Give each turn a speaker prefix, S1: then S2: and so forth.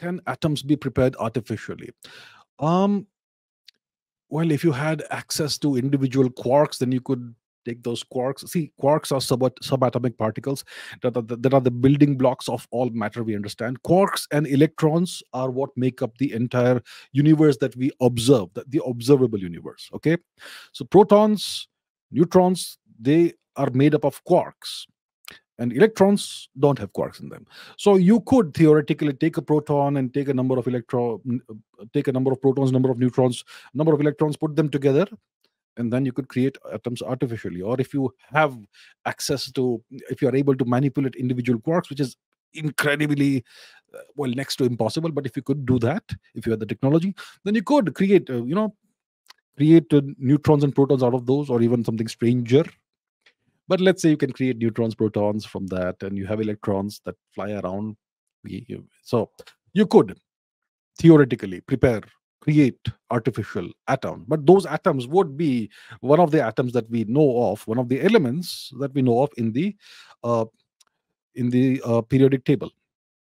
S1: can atoms be prepared artificially? Um well if you had access to individual quarks then you could take those quarks. See quarks are sub- subatomic particles that are, the, that are the building blocks of all matter we understand. Quarks and electrons are what make up the entire universe that we observe the, the observable universe okay? So protons neutrons they are made up of quarks and electrons don't have quarks in them. So you could theoretically take a proton and take a number of electron take a number of protons number of neutrons number of electrons put them together and then you could create atoms artificially. Or if you have access to if you are able to manipulate individual quarks which is incredibly uh, well next to impossible but if you could do that if you had the technology then you could create uh, you know create uh, neutrons and protons out of those or even something stranger but let's say you can create neutrons protons from that and you have electrons that fly around so you could theoretically prepare create artificial atom but those atoms would be one of the atoms that we know of one of the elements that we know of in the uh, in the uh, periodic table